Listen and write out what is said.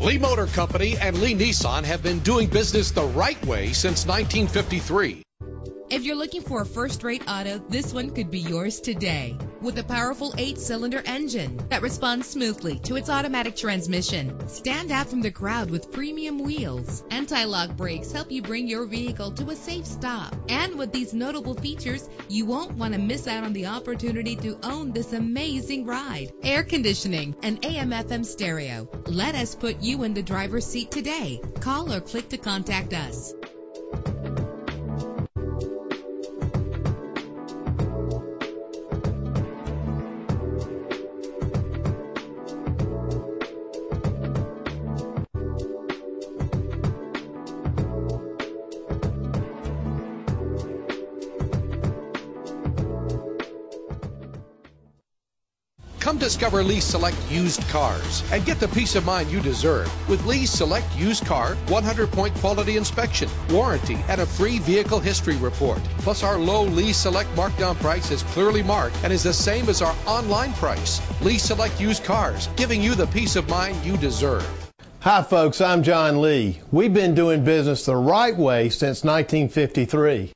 Lee Motor Company and Lee Nissan have been doing business the right way since 1953. If you're looking for a first-rate auto, this one could be yours today. With a powerful eight-cylinder engine that responds smoothly to its automatic transmission. Stand out from the crowd with premium wheels. Anti-lock brakes help you bring your vehicle to a safe stop. And with these notable features, you won't want to miss out on the opportunity to own this amazing ride. Air conditioning and AM/FM stereo. Let us put you in the driver's seat today. Call or click to contact us. Come discover Lee Select used cars and get the peace of mind you deserve with Lee Select used car 100 point quality inspection, warranty, and a free vehicle history report. Plus, our low Lee Select markdown price is clearly marked and is the same as our online price. Lee Select used cars, giving you the peace of mind you deserve. Hi, folks. I'm John Lee. We've been doing business the right way since 1953.